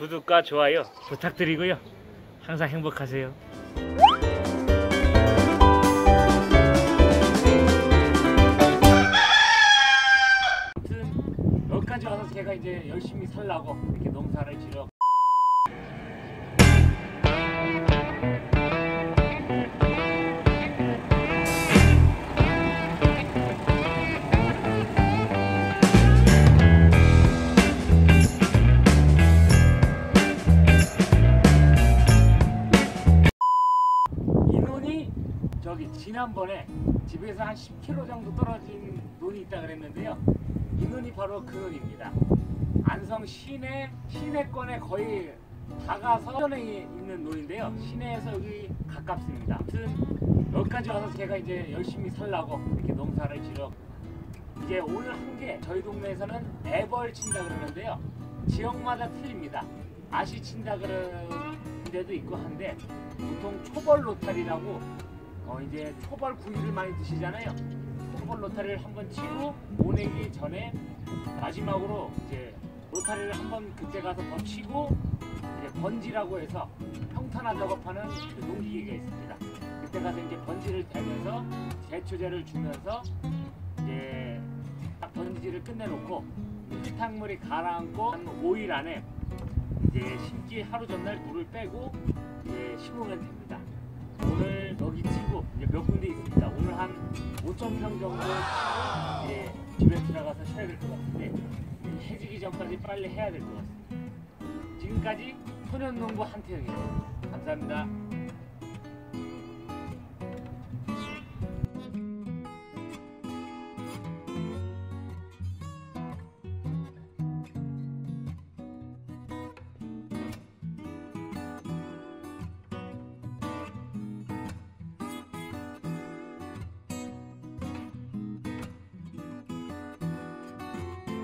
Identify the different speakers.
Speaker 1: 구독과 좋아요 부탁드리고요. 항상 행복하세요. 아무튼 여기까지 와서 제가 이제 열심히 살라고 이렇게 농사를 지러 지난번에 집에서 한 10km 정도 떨어진 논이 있다 그랬는데요. 이 논이 바로 그 논입니다. 안성 시내 시내권에 거의 다가서 전에 있는 논인데요. 시내에서 여기 가깝습니다. 아무튼 여기까지 와서 제가 이제 열심히 살라고 이렇게 농사를 지러 이제 오늘 한 게 저희 동네에서는 애벌 친다 그러는데요. 지역마다 틀립니다. 아시 친다 그러는 데도 있고 한데 보통 초벌 로타리라고 어 이제 초벌 구이를 많이 드시잖아요. 초벌 로타리를 한번 치고 보내기 전에 마지막으로 이제 로타리를 한번 그때 가서 더 치고 이제 번지라고 해서 평탄화 작업하는 그 농기계가 있습니다. 그때 가서 이제 번지를 대면서 제초제를 주면서 이제 딱 번지를 끝내놓고 흙탕물이 가라앉고 한 5일 안에 이제 심기 하루 전날 물을 빼고 이제 심으면 됩니다. 이제 몇 군데 있습니다. 오늘 한 5.평 정도 이제 집에 들어가서 쉬어야 될 것 같은데 해지기 전까지 빨리 해야 될 것 같습니다. 지금까지 소년농구 한태영이에요. 감사합니다.